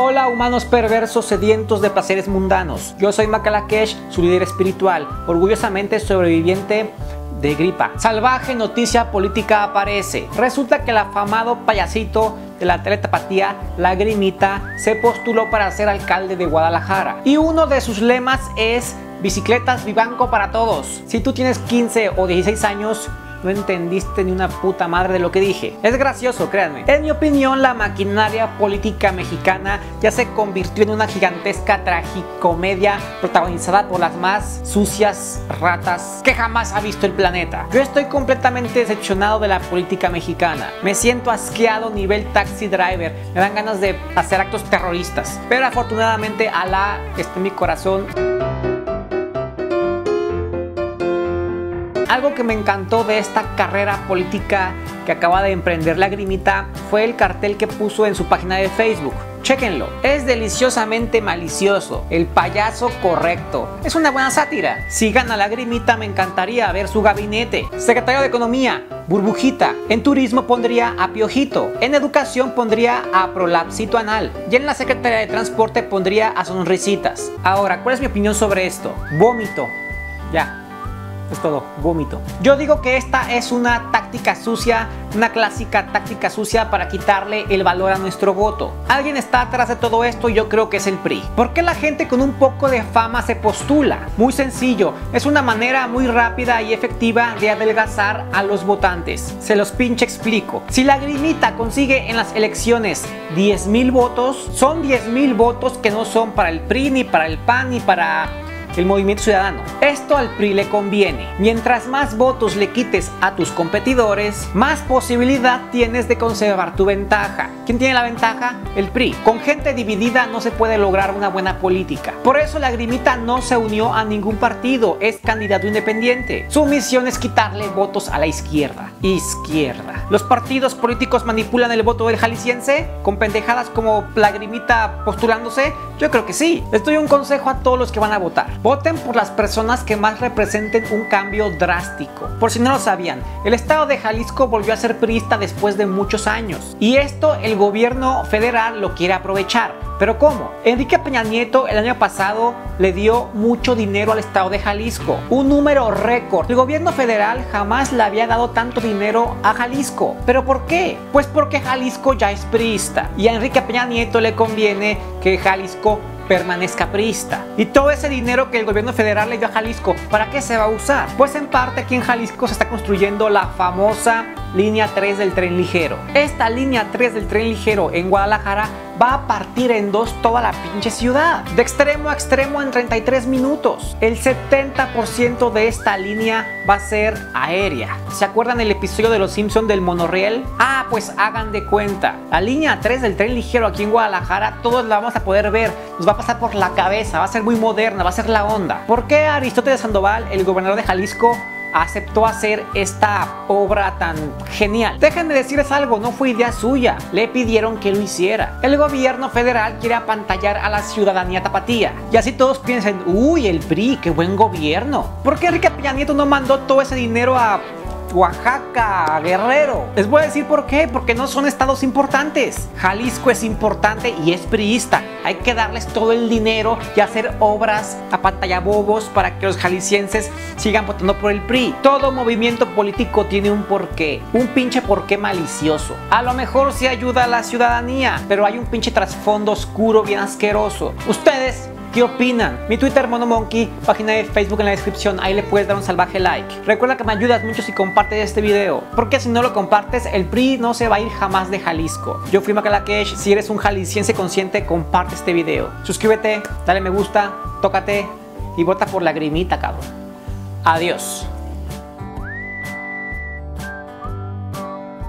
Hola humanos perversos sedientos de placeres mundanos. Yo soy Makalakesh, su líder espiritual, orgullosamente sobreviviente de gripa. Salvaje noticia política aparece. Resulta que el afamado payasito de la teletapatía, Lagrimita, se postuló para ser alcalde de Guadalajara. Y uno de sus lemas es bicicletas Vivanco para todos. Si tú tienes 15 o 16 años, no entendiste ni una puta madre de lo que dije. Es gracioso, créanme. En mi opinión, la maquinaria política mexicana ya se convirtió en una gigantesca tragicomedia protagonizada por las más sucias ratas que jamás ha visto el planeta. Yo estoy completamente decepcionado de la política mexicana. Me siento asqueado nivel taxi driver. Me dan ganas de hacer actos terroristas. Pero afortunadamente Alá está en mi corazón. Algo que me encantó de esta carrera política que acaba de emprender Lagrimita fue el cartel que puso en su página de Facebook. Chequenlo, es deliciosamente malicioso, el payaso correcto. Es una buena sátira. Si gana Lagrimita me encantaría ver su gabinete. Secretario de Economía, Burbujita. En turismo pondría a Piojito. En educación pondría a Prolapsito Anal. Y en la Secretaría de Transporte pondría a Sonrisitas. Ahora, ¿cuál es mi opinión sobre esto? Vómito. Ya, es todo, vómito. Yo digo que esta es una táctica sucia, una clásica táctica sucia para quitarle el valor a nuestro voto. Alguien está atrás de todo esto y yo creo que es el PRI. ¿Por qué la gente con un poco de fama se postula? Muy sencillo, es una manera muy rápida y efectiva de adelgazar a los votantes. Se los pinche explico. Si la grimita consigue en las elecciones 10 mil votos, son 10 mil votos que no son para el PRI, ni para el PAN, ni para el movimiento ciudadano. Esto al PRI le conviene. Mientras más votos le quites a tus competidores, más posibilidad tienes de conservar tu ventaja. ¿Quién tiene la ventaja? El PRI. Con gente dividida no se puede lograr una buena política. Por eso la grimita no se unió a ningún partido, es candidato independiente. Su misión es quitarle votos a la izquierda. Izquierda. ¿Los partidos políticos manipulan el voto del jalisciense? ¿Con pendejadas como la grimita postulándose? Yo creo que sí. Les un consejo a todos los que van a votar. Voten por las personas que más representen un cambio drástico. Por si no lo sabían, el estado de Jalisco volvió a ser priista después de muchos años. Y esto el gobierno federal lo quiere aprovechar. ¿Pero cómo? Enrique Peña Nieto el año pasado le dio mucho dinero al estado de Jalisco. Un número récord. El gobierno federal jamás le había dado tanto dinero a Jalisco. ¿Pero por qué? Pues porque Jalisco ya es priista. Y a Enrique Peña Nieto le conviene que Jalisco permanezca priista. Y todo ese dinero que el gobierno federal le dio a Jalisco, ¿para qué se va a usar? Pues en parte aquí en Jalisco se está construyendo la famosa línea 3 del tren ligero. Esta línea 3 del tren ligero en Guadalajara va a partir en dos toda la pinche ciudad, de extremo a extremo en 33 minutos. El 70% de esta línea va a ser aérea. ¿Se acuerdan el episodio de Los Simpson del monorriel? Ah, pues hagan de cuenta. La línea 3 del tren ligero aquí en Guadalajara, todos la vamos a poder ver. Nos va a pasar por la cabeza, va a ser muy moderna, va a ser la onda. ¿Por qué Aristóteles Sandoval, el gobernador de Jalisco, aceptó hacer esta obra tan genial. Déjenme decirles algo, no fue idea suya, le pidieron que lo hiciera. El gobierno federal quiere apantallar a la ciudadanía tapatía. Y así todos piensen, uy, el PRI, qué buen gobierno. ¿Por qué Enrique Peña Nieto no mandó todo ese dinero a Oaxaca, Guerrero. Les voy a decir por qué, porque no son estados importantes. Jalisco es importante y es priista. Hay que darles todo el dinero y hacer obras a pantalla bobos para que los jaliscienses sigan votando por el PRI. Todo movimiento político tiene un porqué, un pinche porqué malicioso. A lo mejor sí ayuda a la ciudadanía, pero hay un pinche trasfondo oscuro bien asqueroso. Ustedes ¿Qué opinan? Mi Twitter Monomonkey, página de Facebook en la descripción, ahí le puedes dar un salvaje like. Recuerda que me ayudas mucho si compartes este video, porque si no lo compartes, el PRI no se va a ir jamás de Jalisco. Yo fui Macalakesh, si eres un jalisciense consciente, comparte este video. Suscríbete, dale me gusta, tócate y vota por la grimita, cabrón. Adiós.